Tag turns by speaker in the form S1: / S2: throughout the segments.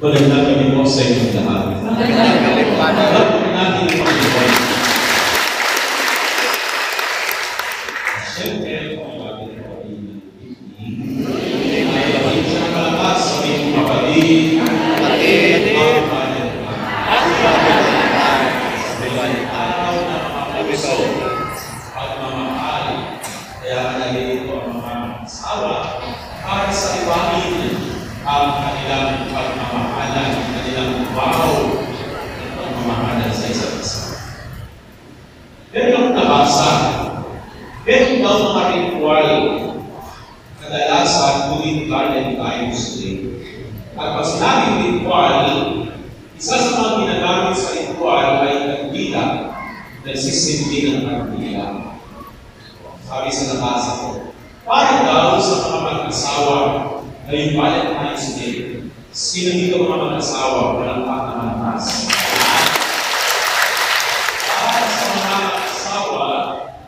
S1: Magandang po sa inyong lahat. Alam po natin ang Panginoon. Siyempre, kung bakit po ay ay labing sa kalakas sa inyong kapatid, ang Bilang araw na mga puso, pagmamahal. Kaya nalilito ang mga asawa para sa ibahin ang kanilang pagmamahalan, kanilang wow ng pagmamahalan sa isa't isa. Meron akong nabasa, meron daw mga ritual kadalasan tuwing Valentine's Day. At pag sinabing ritual, isa sa mga ginagamit sa ritual ay kandila, nagsisimbi ng kandila. Sabi sa nabasa ko, para daw sa mga mag-asawa ngayong Valentine's Day, sino dito mga mag-asawa walang pagkamatas? Para sa mga mag-asawa,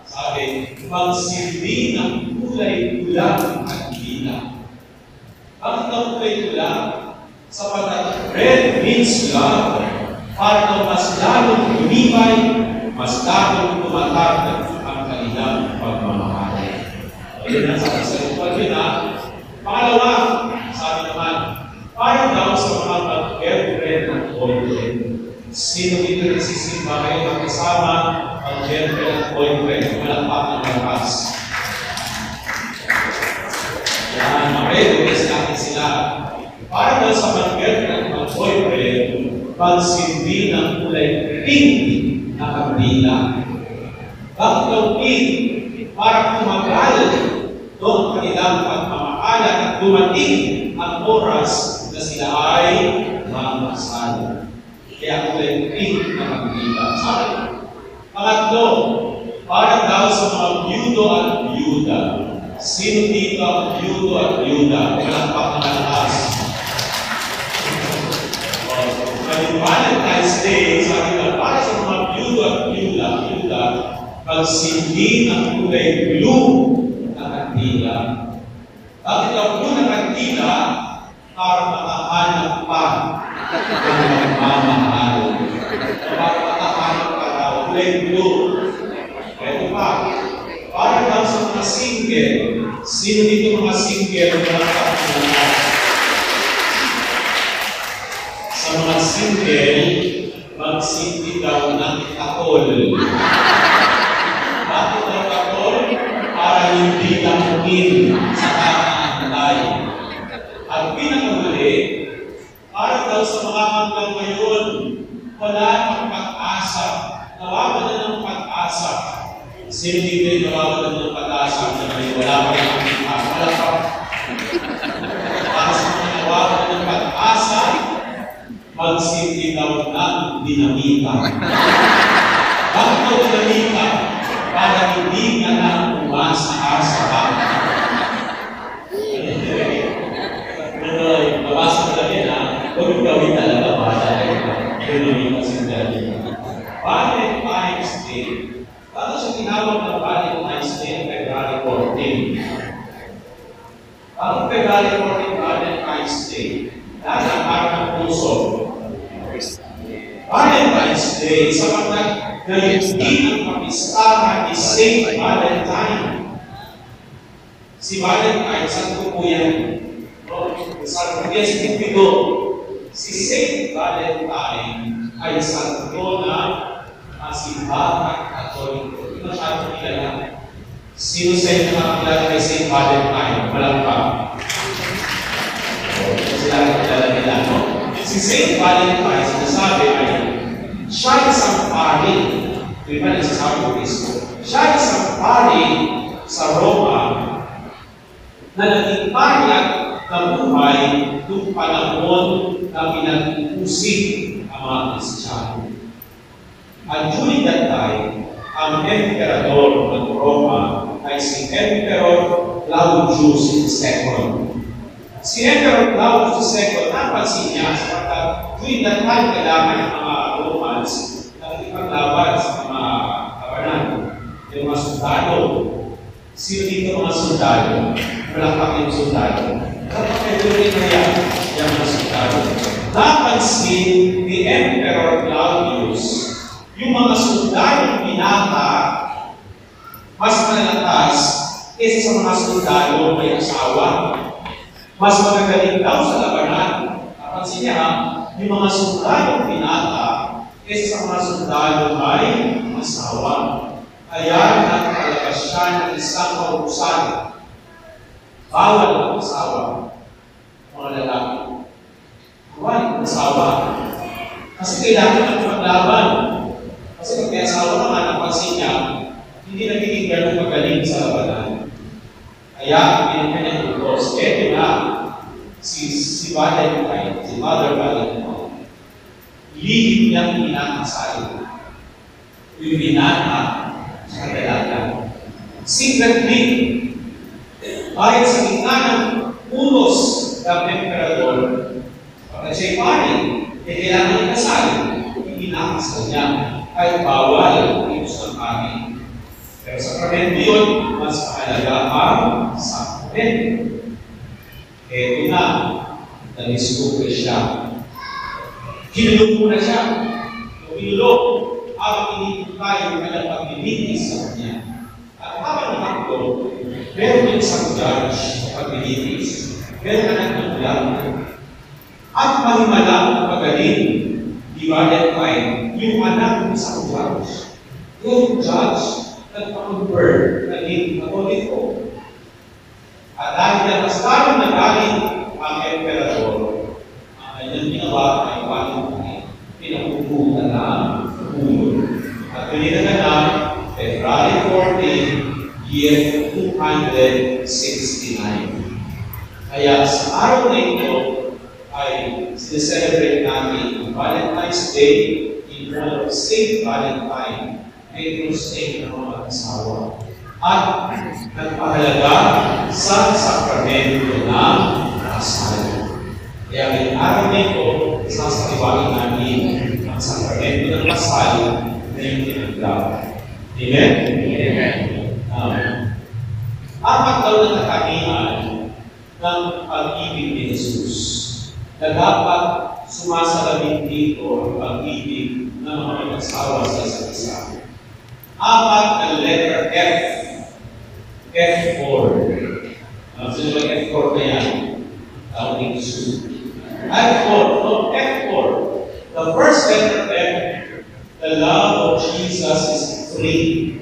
S1: sabi, magsilbi ng kandila. Bakit daw kulay-pula? Sapagkat red means love. Para mas lalong lumibay, mas lalong tumatag ang kanilang pagmamahal. Ayun na sabi sa ritual yun ha. Pangalawa, sabi naman, para daw sa mga mag-girlfriend at boyfriend. Sino dito nagsisimba kayo magkasama ang girlfriend at boyfriend? Walang pa ng lakas. Para sa mga girlfriend at boyfriend, pagsindi ng kulay pink na kabila. Bakit pink? Para tumagal doon kanilang pagmamahalan at dumating ang oras na sila ay mamasal. Kaya kulay pink na kabila. Sorry. Pangatlo, para daw sa mga byudo at byuda. Sino dito ang byudo at byuda? Walang Valentine's Day, sabi nga, para sa mga byudo at byuda, byuda, pagsindi ng kulay blue na kandila. Bakit ang blue na kandila? Para makahanap pa ng magmamahal. Para makahanap pa daw, kulay blue. Ito pa, para daw sa mga single, sino dito mga single na nakapagpunan? Single, magsindi daw ng takol. Bakit daw takol? Para hindi lamukin sa kakaantay. At pinakahuli, para daw sa mga hanggang ngayon, wala pang pag-asa. Nawawalan ng pag-asa. Yung nawawalan ng pag-asa na may wala pa rin makita? Wala pa. Para sa mga nawawalan ng pag-asa, magsindi daw ng dinamita. Bakit daw dinamita? Para hindi ka na umaasa pa. Pero mabasa ko lang yan ha. Huwag gawin talaga para dinamita si dinamita. Valentine's Day. Bakit siya tinawag ng Valentine's Day February 14? Bakit February 14 Valentine's Day? Dahil ang araw ng puso. Valentine's Day, sapagkat ngayon din ang kapistahan ni Saint Valentine. Si Valentine, saan ko po yan? No? Sa Yes, Pipido. Si Saint Valentine ay santo na simbahan katoliko. Hindi masyadong kilala. Sino sa inyo nakakilala kay Saint Valentine? Walang pa. Sila nakakilala nila, no? Si Saint Valentine, sinasabi ay, siya isang pari. Di ba nagsasabi ko Kristo? Siya isang pari sa Roma na naging pari at nabuhay noong panahon na pinag-uusig ang mga Kristiyano. And during that time, ang emperador ng Roma ay si Emperor Claudius II. Si Emperor Claudius II, napansin niya sapagkat during that time, kailangan ng mga allowance at ipaglaban sa mga kabanan yung mga sundalo. Sino dito mga sundalo? Malakpak yung sundalo. Dapat medyo rin na yan, yung mga sundalo. Napansin ni Emperor Claudius, yung mga sundalo binata, mas malalakas kaysa sa mga sundalo may asawa. Mas magagaling daw sa labanan. Napansin niya, yung mga sundalo binata, kaysa sa mga sundalo may asawa. Kaya nakapalabas siya ng isang kautusan. Bawal ang asawa. Mga lalaki. Bawal ang asawa. Kasi kailangan ng maglaban. Kasi pag may asawa naman, napansin niya, hindi nagiging ganun magaling sa labanan. Kaya, pinagkanya ng Diyos, eto na, si, si Valentine, si Mother Valentine, lihim niyang pinakasal. Yung binata sa dalaga. Secretly, kahit sa gitna ng ulos ng emperador, pag siya'y pari, eh kailangan ikasal, hindi nakasal niya, kahit bawal ito sa pari. Pero sa sakramento yun, mas mahalaga ang sakramento. Eto na, na-discover siya. Kinulog muna siya. Yung kinulog, habang inintay yung kanyang paglilitis sa kanya. At habang nakakulog, meron din isang judge paglilitis. Meron ka nagtutulak. At mahimala ang pagaling, divided by yung anak ng isang judge. Yung judge, nagpa-convert, naging katoliko. At dahil na mas lalong nagaling ang emperador, ang kanyang ginawa ay paling pinapupunan na ulo. At pininaganap, February 14, year 269. Kaya sa araw na ito ay sineselebrate natin ang Valentine's Day in honor of Saint Valentine, saint ng mga asawa. At nagpahalaga sa sakramento ng kasal. Kaya ngayong araw na ito, sasaliwagin namin ang sakramento ng kasal na yung tinaglaw. Amen? Amen. Um, apat daw na katangian ng pag-ibig ni Jesus na dapat sumasalamin dito ang pag-ibig ng mga mag-asawa sa isa't isa. Apat na letter F. F4. Uh, sino ba F4 na yan? Tawag ni Jesus. F4. No, F4. The first letter F, the love of Jesus is free.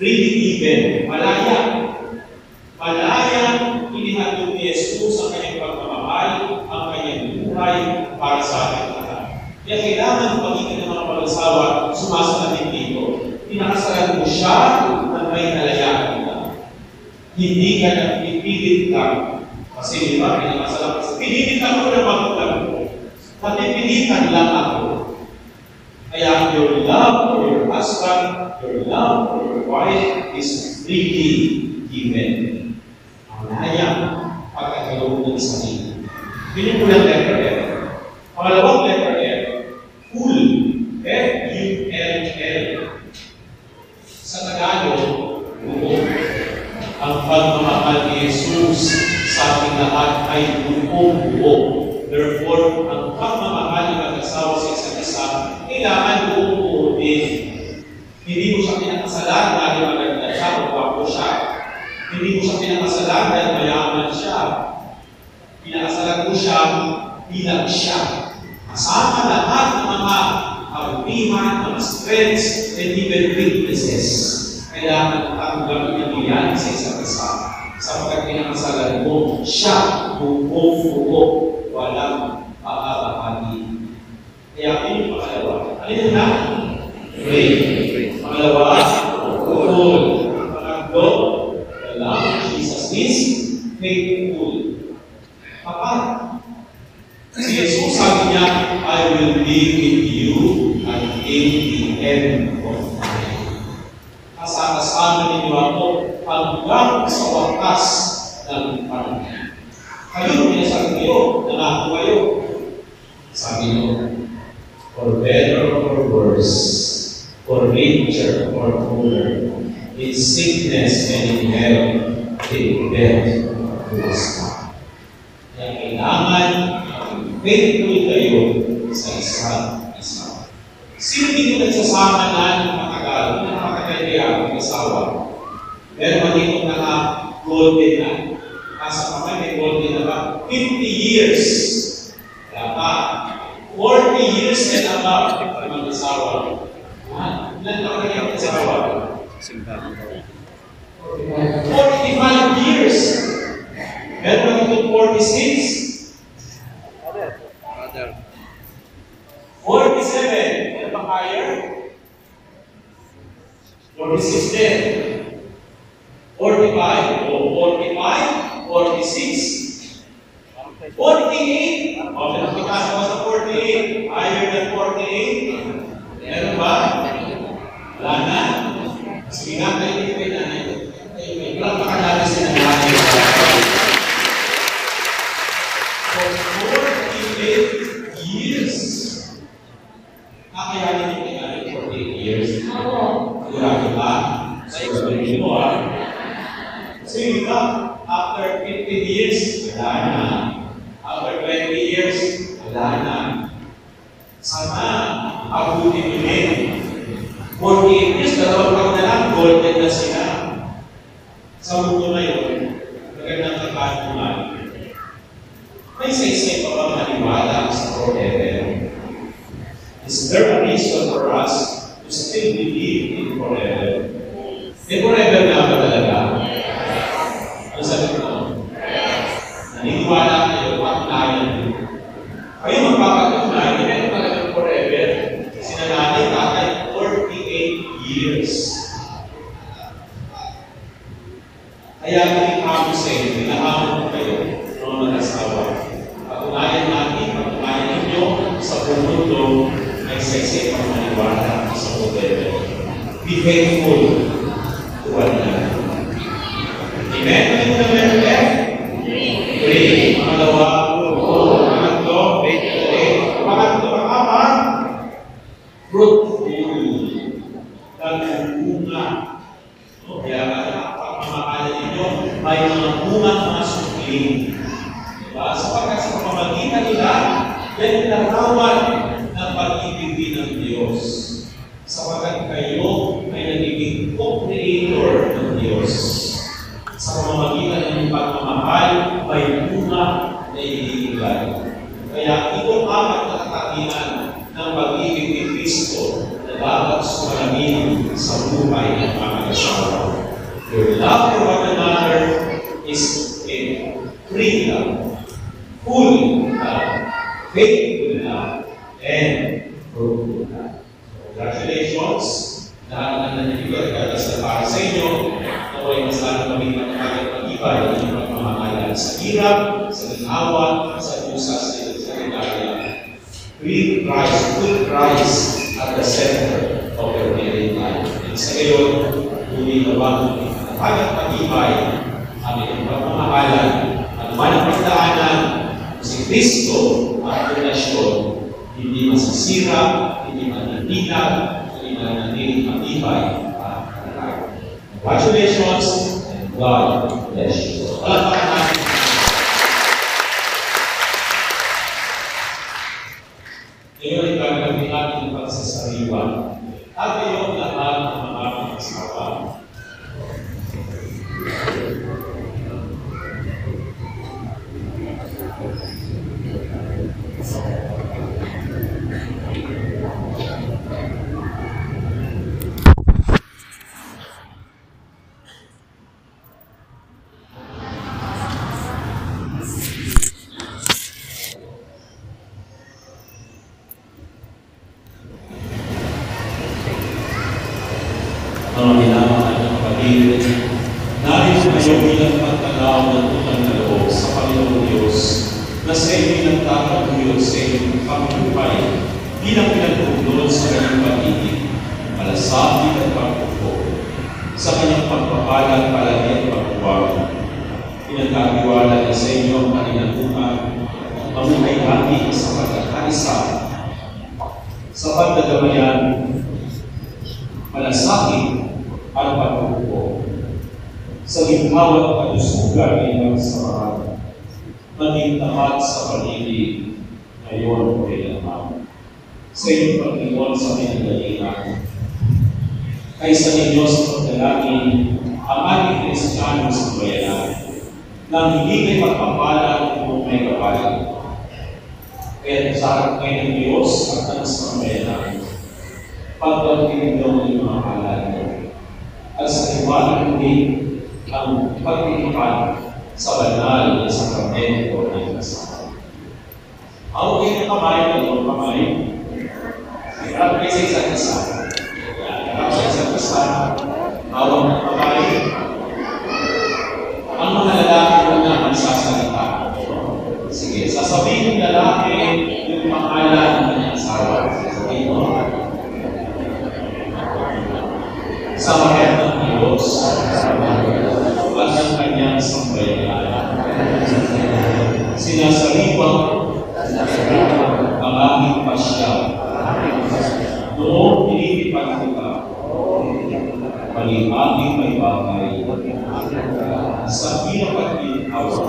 S1: Freely given. Malaya. Malaya inihatid ni Jesus ang kanyang pagmamahal, ang kanyang buhay para sa ating lahat. Kaya kailangan pagiging ng mga pag-asawa, sumasalamin dito. Pinakasalan mo siya ng may kalayaan ka. Hindi ka nagpipilit lang. Kasi di ba, pinakasalan ko, pinilit ako ng magulang ko. Napipilitan lang ako. Kaya your love for your husband, your love for your wife is freely given. Ng sarili. Yun yung unang letter F. Pangalawang letter F, full. F-U-L-L. Sa Tagalog, buo. Ang pagmamahal ni Jesus sa ating lahat ay buong buo. Therefore, ang pagmamahal ng mag-asawa sa isa't isa, kailangan buong buo din. Hindi mo siya pinakasalan dahil maganda siya o gwapo siya. Hindi mo siya pinakasalan dahil mayaman siya. Pinakasalan mo siya bilang siya. Kasama lahat ng mga karupihan, mga strengths, and even weaknesses. Kailangan tanggapin niyo yan sa isa't isa. Sapagkat pinakasalan mo siya buong buo, walang pahabahagi. Kaya yun yung pangalawa. Ano yun na? Pray. Pangalawa, full. Pangatlo, the love of Jesus is faithful. Kapag si Jesus sabi niya, I will be with you until the end of time. Ako hanggang sa wakas ng panahon. Kayo, pinasabi kayo, nangako kayo. Sabi niyo, for better or worse, for richer or poorer, in sickness and in health, in death, to stop. Kaya kailangan faithful kayo sa isa't isa. Sino dito nagsasama na ng matagal? Kung nakakatagal kaya ang asawa? Meron ba dito naka golden na? Nasa kamay may golden na ba? 50 years. Pa, 40 years and above mag-asawa. Ha? Ilan na kaya ang asawa? 45 years. Meron ba dito 46? 47. Ano ba higher? 46 din. 45. O 45, 46. 48. O, pinapitasan ko sa 48. Higher than 48. Meron ba? Wala na. Sige nga, kayo dito kayo nanay. Kayo may walang makadami sa nanay. For 48 years. Kakayanin niyo kaya 48 years. Sigurado ba? Sigurado mo ah. Sige ka, after 15 years, wala na. After 20 years, wala na. Sana, abutin nyo din. 48 years, dalawang taon na lang, golden na sila. Sa mundo na yun, magandang katanungan. May saysay pa ba maniwala sa forever? Is there a reason for us to still believe in forever? May forever na ba talaga? Ano sabi ko? Naniniwala kayo, patunayan niyo. Kayo magpapatunayan, hindi meron talagang forever. Sinananay tatay, 48 years. Kaya kami sa inyo, pinahamon ko kayo, mga mag-asawa. Patunayan natin, patunayan ninyo sa buong mundo na isa-isa pang maniwala sa forever. Be faithful to one another. Amen? Ano yung naman ulit? Three. Pangalawa, two. Pangatlo, faithful. Pangatlo, pangapat, fruitful. Nagbubunga. O, Kaya nga, pagmamahal ninyo, may mga bunga mga sukling. Diba? Sapagkat sa pamamagitan nila, yan ang larawan ng pag-ibig din ng Diyos. Sapagkat kayo ay nagiging co-creator ng Diyos. Sa pamamagitan ng pagmamahal, may bunga na ibigay. Kaya itong apat na katakinan ng pag-ibig ni Kristo na dapat sumalamin sa buhay ng mga asawa. Your love for one another is a free love, full love, faithful love, and fruitful love. Congratulations! Lahat na nangyayari at sa para sa inyo, naway mas lalo kami magkakalit pag-ibay ng inyong pagmamahalan sa hirap, sa ginawa, sa pusas, sa sa regaya. With Christ, put Christ at the center of your daily life. At sa gayon, tuloy na ba ang pag-ibay, ang inyong pagmamahalan, at manapagdaanan si Kristo at relasyon, hindi masisira, hindi maninitag, hindi mananatiling matibay at kalay. Congratulations and God bless you. Palakpakan natin. Ngayon ay gagawin natin ang pagsasariwa. At ngayon lahat ng mga mag-asawa. mga minamahal ng kapatid, nais kayo bilang pagtanaw ng utang na loob sa Panginoong Diyos na sa inyo nagtataguyod sa inyong pagpupay bilang pinagpupunod sa kanyang pag-ibig, malasakit at pagpupo, sa kanyang pagpapalang palagi at pagbuwag. Pinagkatiwala niya sa inyo ang kanyang utang, mamuhay natin sa pagkakaisa, sa pagdadamayan, malasakit at pagpupo sa ginhawa at kalusugan ng ilang samahan, maging tapat sa pag-ibig ngayon o kailanman. sa iyong Panginoon sa pinagdalihan. Kaysa ninyo sa pagdalangin ang ating Kristiyano sa bayanan nang hindi kayo magpapala kung may kapalit. Kaya sa harap kayo ng Diyos at ng sambayanan, pagdating ng mga halal mo. At sa iwanan din ang pagtitipan sa banal na sakramento ng kasama. Ako kayo ng kamay, ng kamay, Harap kayo sa isa't isa. Harap sa isa't isa. Hawak ng kamay. Ang mga lalaki muna ang sasalita. Sige, sasabihin ng lalaki yung pangalan ng kanyang asawa. Sasabihin mo. Sa mahal ng Diyos at ng kanyang sambayanan. Sinasaliwang ang aking pasya Noong pinitipan kita, palihaging may bagay, sa pinapagkitawa,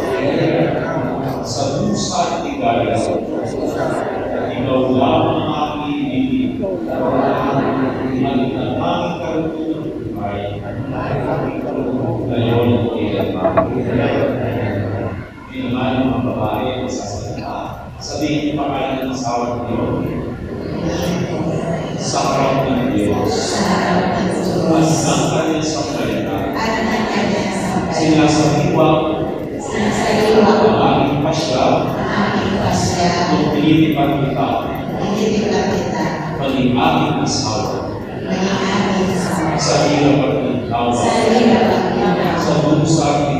S1: sa dusa at tigaya, ikaw lamang ang aking ibig, at ang aming karuto ng buhay, ngayon at kailanman. Pinaman ng mga babae ang sasalita, sabihin niyo pangalan ng asawa niyo, sa harap ng Diyos at ng kanyang sambayanan. Sinasabiwang ang aming pasya kung pinitipan kita maging aming asawa sa hirap at ng tawa sa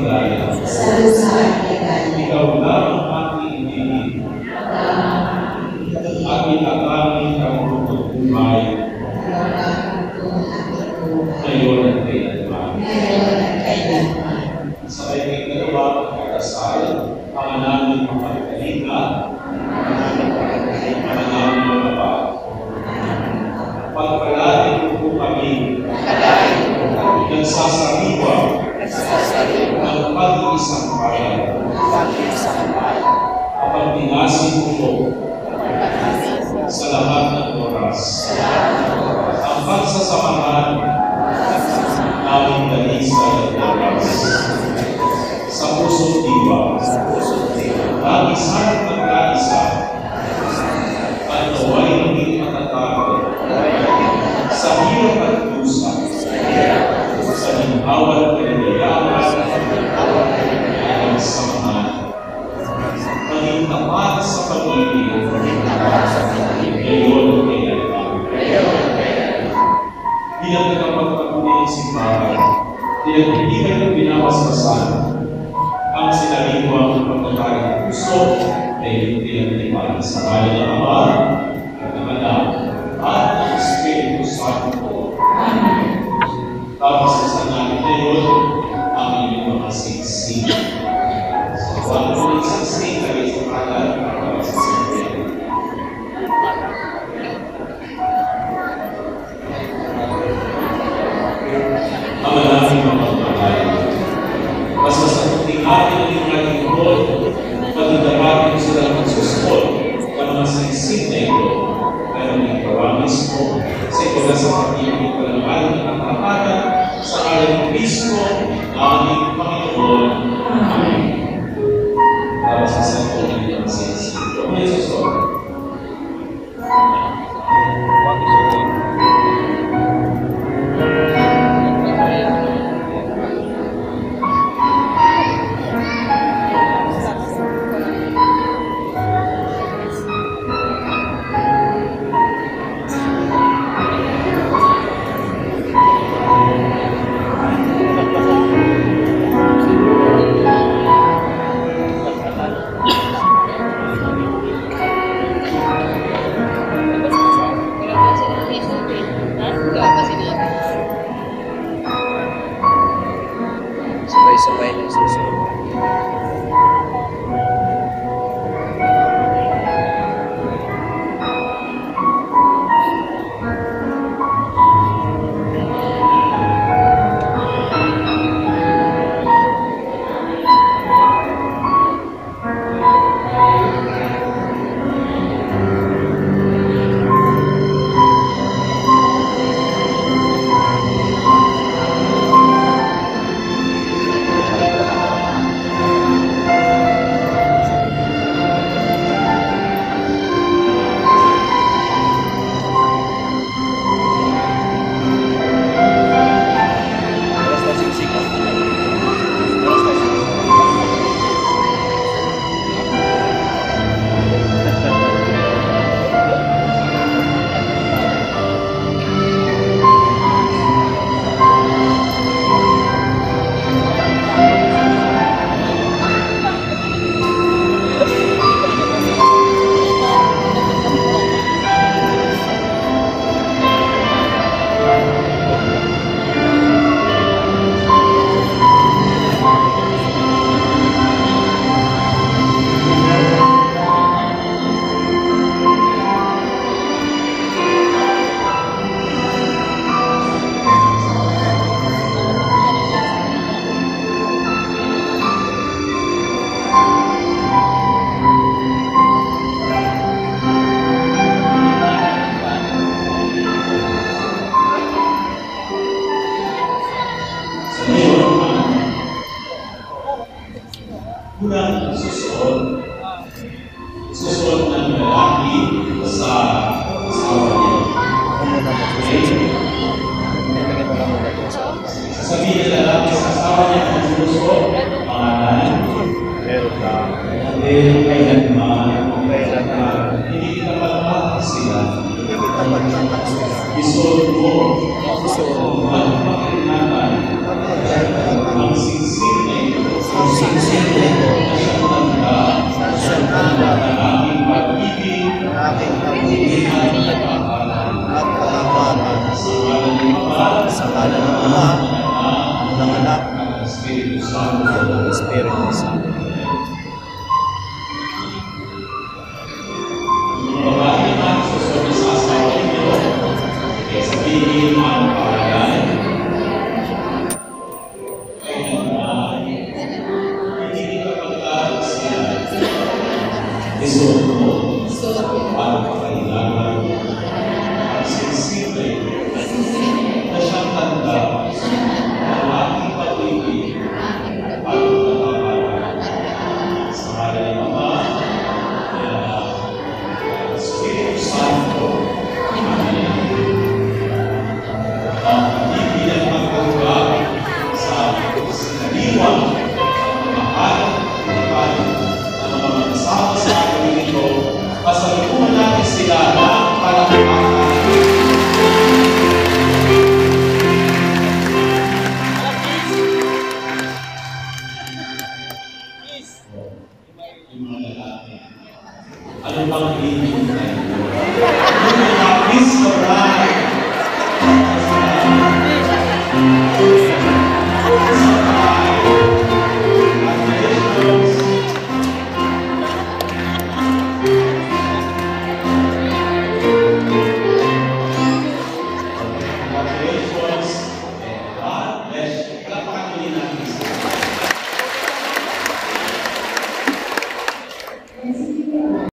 S1: dusa at hidaya. Ikaw lamang aking ibigin at itataming kang buhay ngayon at kailanman. Sa kanyang dalawa pagkakasal, ang namin mapagkalita, ang namin mga Pagpalain po kami, nagsasariwa ng pag-iisang bayan. Kapag tinasin ko sa lahat ng oras, ang pagsasamahan namin dali sa oras sa puso't diwa. Nais hanap ng kaisa at naway hindi matatakot sa hirap at dusa, sa ginhawa tinagpilihan ng binabasbasan ang sinaliwang pagkakain ng puso ay hindi ang sa kanya